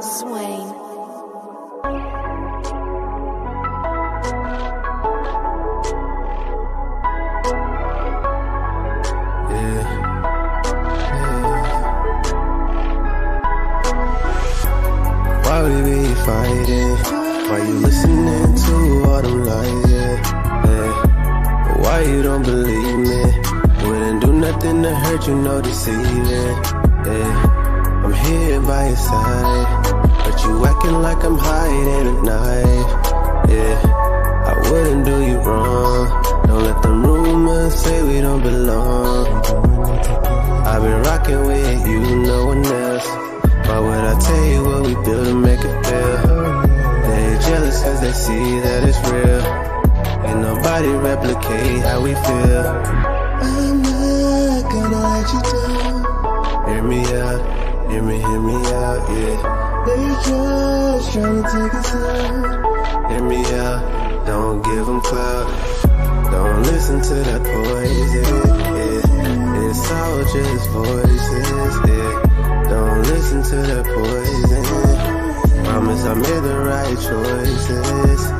Swan. Why we be fighting? Why you listening to all them lies? Yeah. Why you don't believe me? Wouldn't do nothing to hurt you, no deceiving. I'm here by your side, you acting like I'm hiding at night. Yeah. I wouldn't do you wrong. Don't let them rumors say we don't belong. I've been rocking with you, no one else. Why would I tell you what we do to make it feel? They jealous cause they see that it's real. Ain't nobody replicate how we feel. I'm not gonna let you down. Hear me hear me, out, yeah. They just trying to take us out. Hear me out, don't give them clout. Don't listen to that poison, yeah. It's all just voices, yeah. Don't listen to that poison. Promise I made the right choices.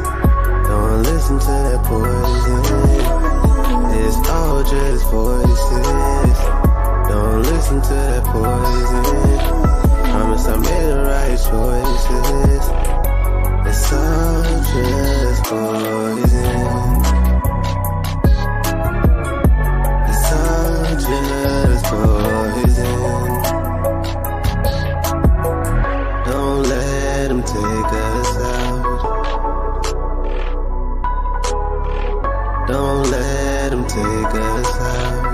Take us out.